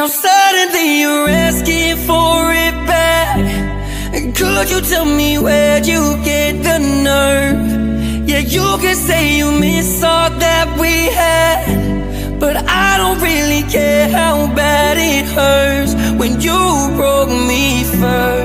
Now suddenly you're asking for it back Could you tell me where'd you get the nerve? Yeah, you can say you miss all that we had But I don't really care how bad it hurts When you broke me first